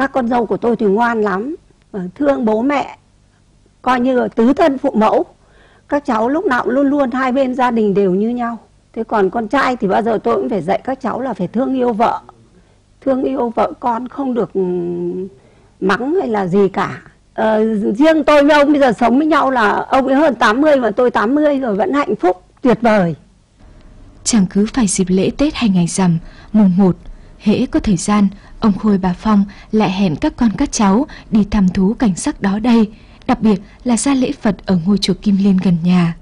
các con dâu của tôi thì ngoan lắm. Ờ, thương bố mẹ coi như là tứ thân phụ mẫu. Các cháu lúc nào cũng luôn luôn hai bên gia đình đều như nhau. Thế còn con trai thì bao giờ tôi cũng phải dạy các cháu là phải thương yêu vợ. Thương yêu vợ con không được ừ, mắng hay là gì cả. Ờ, riêng tôi với ông bây giờ sống với nhau là ông ấy hơn 80 và tôi 80 rồi vẫn hạnh phúc tuyệt vời. Chẳng cứ phải dịp lễ Tết hay ngày rằm, mùng 1, hễ có thời gian, ông Khôi bà Phong lại hẹn các con các cháu đi thăm thú cảnh sắc đó đây, đặc biệt là ra lễ Phật ở ngôi chùa Kim Liên gần nhà.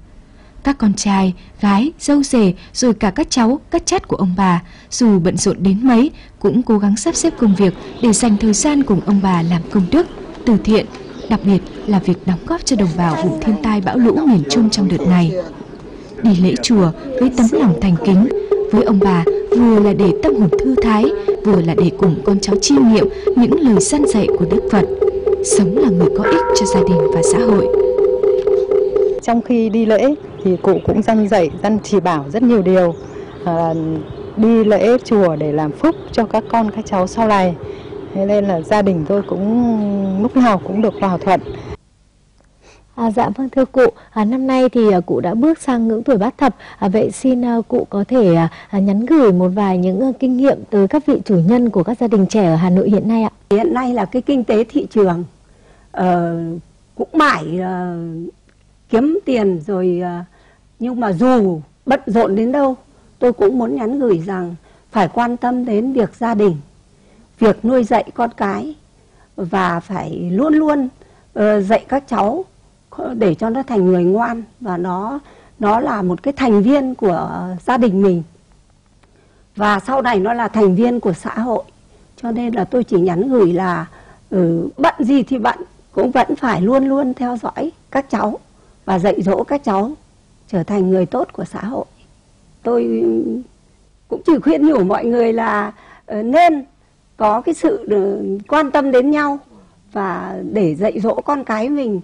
Các con trai, gái, dâu rể rồi cả các cháu, các chát của ông bà, dù bận rộn đến mấy, cũng cố gắng sắp xếp công việc để dành thời gian cùng ông bà làm công đức, từ thiện, đặc biệt là việc đóng góp cho đồng bào vùng thiên tai bão lũ miền Trung trong đợt này đi lễ chùa với tấm lòng thành kính với ông bà vừa là để tâm hồn thư thái vừa là để cùng con cháu chiêm nghiệm những lời săn dạy của đức phật. Sống là người có ích cho gia đình và xã hội. Trong khi đi lễ thì cụ cũng dân dạy dân chỉ bảo rất nhiều điều. À, đi lễ chùa để làm phúc cho các con các cháu sau này. Thế nên là gia đình tôi cũng lúc nào cũng được hòa thuận. À, dạ vâng thưa cụ, à, năm nay thì à, cụ đã bước sang ngưỡng tuổi bát thập, à, vậy xin à, cụ có thể à, à, nhắn gửi một vài những à, kinh nghiệm tới các vị chủ nhân của các gia đình trẻ ở Hà Nội hiện nay ạ. hiện nay là cái kinh tế thị trường uh, cũng mãi uh, kiếm tiền rồi uh, nhưng mà dù bận rộn đến đâu tôi cũng muốn nhắn gửi rằng phải quan tâm đến việc gia đình việc nuôi dạy con cái và phải luôn luôn uh, dạy các cháu để cho nó thành người ngoan và nó nó là một cái thành viên của gia đình mình. Và sau này nó là thành viên của xã hội. Cho nên là tôi chỉ nhắn gửi là ừ, bận gì thì bận cũng vẫn phải luôn luôn theo dõi các cháu và dạy dỗ các cháu trở thành người tốt của xã hội. Tôi cũng chỉ khuyên nhủ mọi người là ờ, nên có cái sự ừ, quan tâm đến nhau và để dạy dỗ con cái mình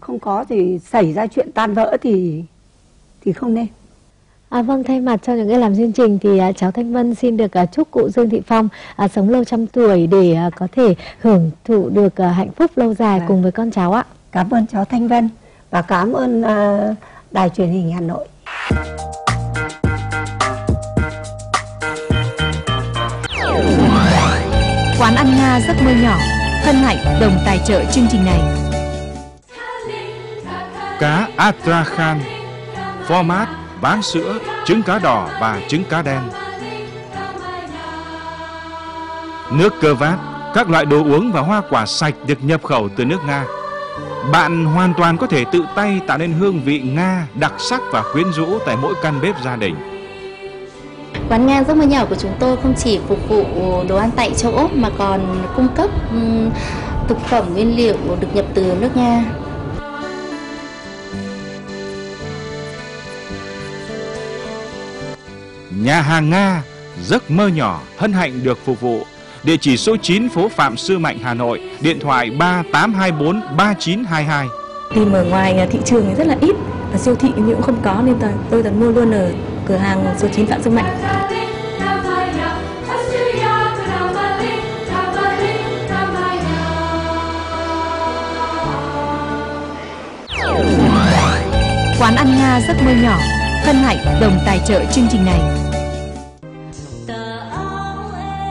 không có thì xảy ra chuyện tan vỡ thì thì không nên À, vâng, thay mặt cho những người làm chương trình thì à, cháu Thanh Vân xin được à, chúc cụ Dương Thị Phong à, sống lâu trăm tuổi để à, có thể hưởng thụ được à, hạnh phúc lâu dài Vâng. cùng với con cháu ạ. cảm ơn cháu Thanh Vân và cảm ơn ờ, đài truyền hình Hà Nội Quán ăn Nga giấc mơ nhỏ Hân hạnh đồng tài trợ chương trình này Cá Astrakhan Format, ván sữa, trứng cá đỏ và trứng cá đen. Nước cơ vát, các loại đồ uống và hoa quả sạch được nhập khẩu từ nước Nga. Bạn hoàn toàn có thể tự tay tạo nên hương vị Nga đặc sắc và quyến rũ tại mỗi căn bếp gia đình. Quán nga giấc mơ nhỏ của chúng tôi không chỉ phục vụ đồ ăn tại chỗ mà còn cung cấp thực phẩm nguyên liệu được nhập từ nước Nga. Nhà hàng Nga, giấc mơ nhỏ hân hạnh được phục vụ. Địa chỉ số 9 phố Phạm Sư Mạnh, Hà Nội Điện thoại 3824 3922 tìm ở ngoài thị trường thì rất là ít ở siêu thị thì cũng không có nên tôi, tôi toàn mua luôn ở cửa hàng số 9 Phạm Dương Mạnh. Quán ăn Nga giấc mơ nhỏ Hân hạnh đồng tài trợ chương trình này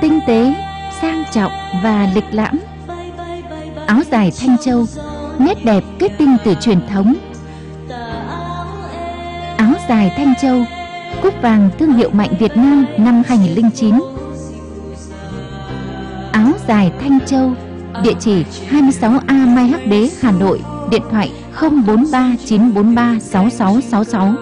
tinh tế, sang trọng và lịch lãm. Áo dài Thanh Châu, nét đẹp kết tinh từ truyền thống. Áo dài Thanh Châu, cúp vàng thương hiệu mạnh Việt Nam năm 2009. Áo dài Thanh Châu, địa chỉ 26A Mai Hắc Đế, Hà Nội, điện thoại 043 943 6666.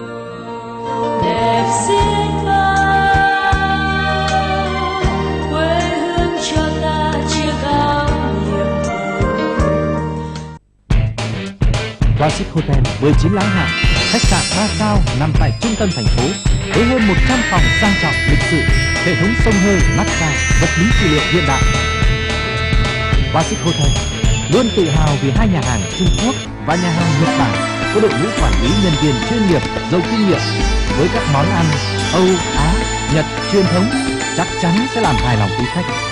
Classic Hotel 19 láng hạ, khách sạn 3 sao nằm tại trung tâm thành phố với hơn 100 phòng sang trọng lịch sự, hệ thống sông hơi, massage, vật lý trị liệu hiện đại. Classic Hotel luôn tự hào vì hai nhà hàng Trung Quốc và nhà hàng Nhật Bản có đội ngũ quản lý nhân viên chuyên nghiệp, giàu kinh nghiệm với các món ăn Âu, Á, Nhật truyền thống chắc chắn sẽ làm hài lòng quý khách.